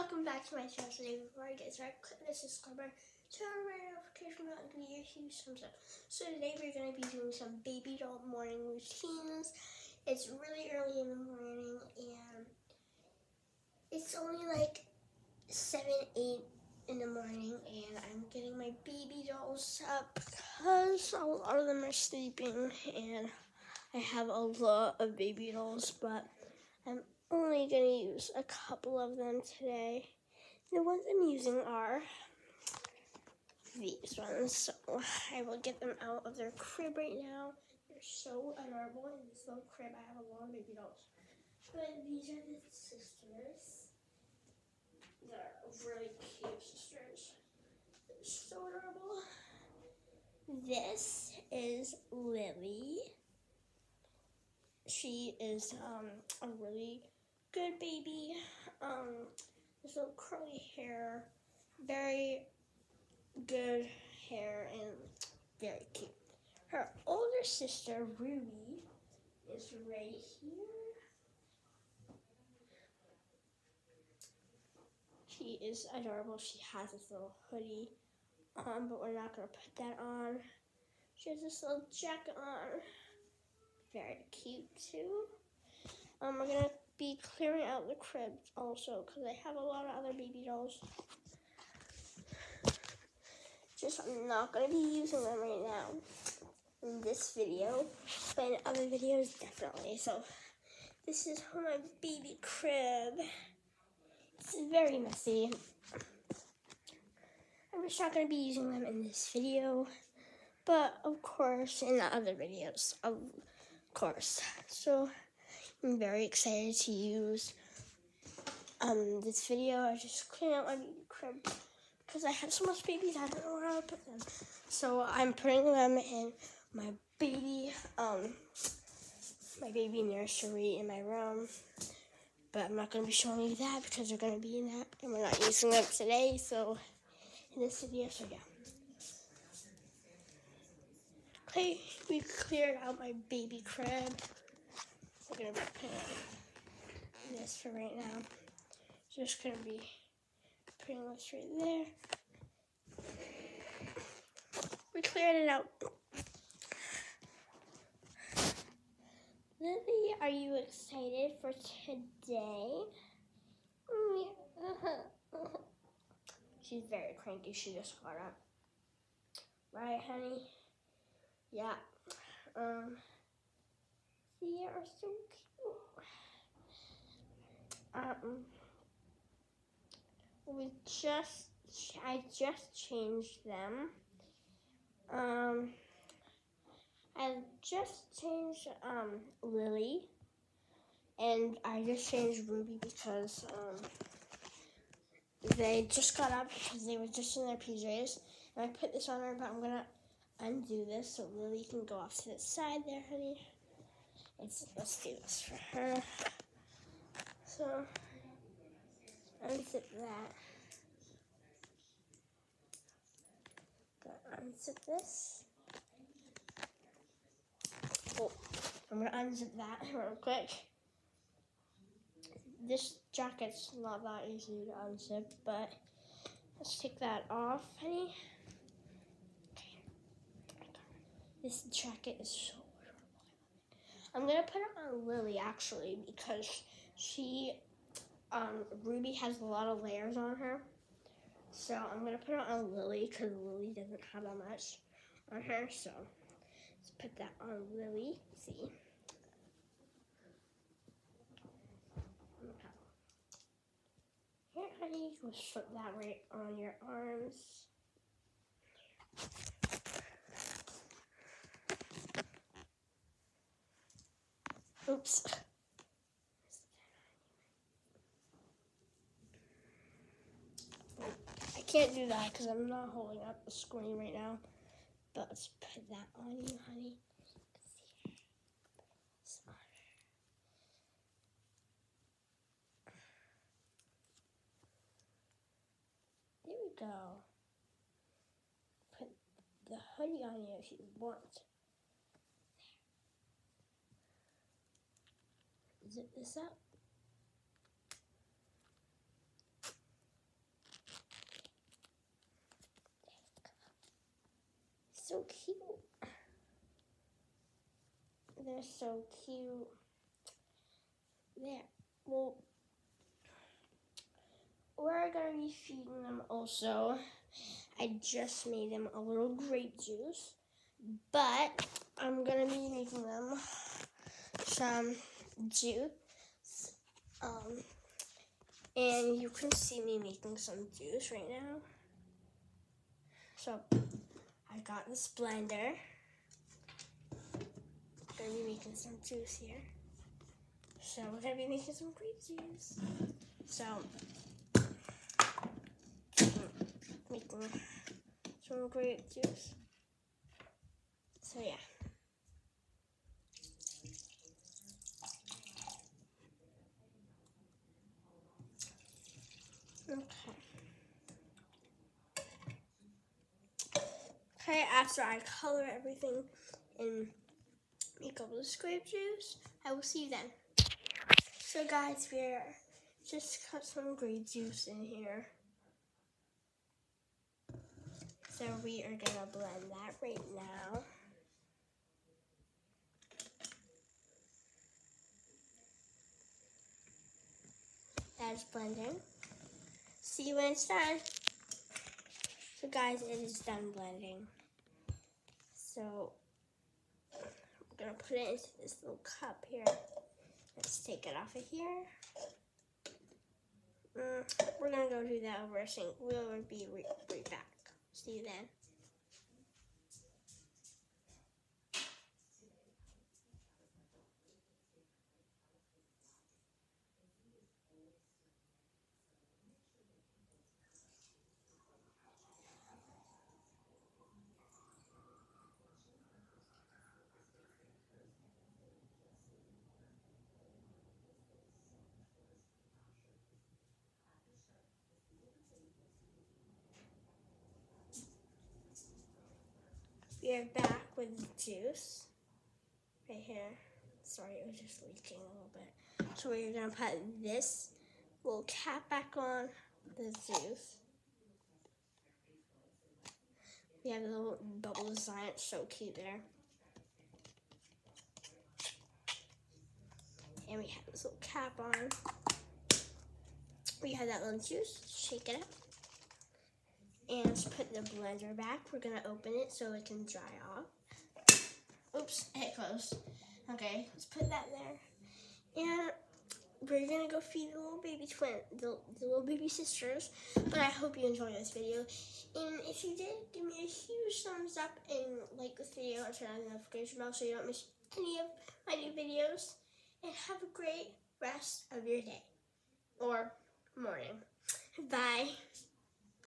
welcome back to my channel today. Before I get started, click the subscribe button, turn on my notification bell, and give me a huge thumbs up. So today we're going to be doing some baby doll morning routines. It's really early in the morning, and it's only like 7, 8 in the morning, and I'm getting my baby dolls up because a lot of them are sleeping, and I have a lot of baby dolls, but I'm only going to use a couple of them today. The ones I'm using are these ones, so I will get them out of their crib right now. They're so adorable in this little crib. I have a lot of baby dolls. But these are the sisters. They're really cute sisters. They're so adorable. This is Lily. She is um, a really good baby. Um, this little curly hair, very good hair, and very cute. Her older sister, Ruby, is right here. She is adorable. She has this little hoodie on, but we're not going to put that on. She has this little jacket on. Very cute, too. Um, we're going to be clearing out the cribs also because I have a lot of other baby dolls. Just I'm not going to be using them right now in this video, but in other videos definitely. So this is my baby crib. It's very messy. I'm just not going to be using them in this video, but of course in the other videos, of course. So I'm very excited to use um, this video. I just clean out my baby crib because I have so much babies. I don't know where to put them. So I'm putting them in my baby, um, my baby nursery in my room. But I'm not going to be showing you that because they're going to be in that, and we're not using them today. So in this video, so yeah. Okay, we cleared out my baby crib. Gonna put this for right now. Just gonna be putting this right there. We cleared it out. Lily, are you excited for today? She's very cranky. She just got up. Right, honey? Yeah. Um. They are so cute. Um, we just, I just changed them. Um, I just changed um, Lily, and I just changed Ruby because um, they just got up because they were just in their PJs. And I put this on her, but I'm gonna undo this so Lily can go off to the side there, honey. Let's, let's do this for her. So, unzip that. Gonna unzip this. Oh, I'm gonna unzip that real quick. This jacket's not that easy to unzip, but let's take that off, honey. Okay. This jacket is so I'm gonna put it on Lily actually because she, um, Ruby has a lot of layers on her. So I'm gonna put it on Lily because Lily doesn't have that much on her. So let's put that on Lily. See. Here, honey, go slip that right on your arms. Oops. I can't do that because I'm not holding up the screen right now. But let's put that on you, honey. There we go. Put the hoodie on you if you want. zip this up. So cute. They're so cute. There. Well, we're gonna be feeding them also. I just made them a little grape juice, but I'm gonna be making them some juice. Um, and you can see me making some juice right now. So I got this blender. Gonna be making some juice here. So we're gonna be making some grape juice. So making some grape juice. So yeah. Okay. Okay, after I color everything and make up the juice, I will see you then. So guys, we're just cut some grape juice in here. So we are gonna blend that right now. That's blending. See you when it's done. So guys, it is done blending. So I'm gonna put it into this little cup here. Let's take it off of here. Mm, we're gonna go do that over a sink. We'll be right back. See you then. Are back with juice right here. Sorry, it was just leaking a little bit. So we're gonna put this little cap back on the juice. We have a little bubble design, it's so cute there. And we have this little cap on. We have that little juice, shake it up. And let's put the blender back. We're gonna open it so it can dry off. Oops, it closed. Okay, let's put that there. And we're gonna go feed the little baby twin, the, the little baby sisters. But I hope you enjoyed this video. And if you did, give me a huge thumbs up and like this video and turn on the notification bell so you don't miss any of my new videos. And have a great rest of your day or morning. Bye.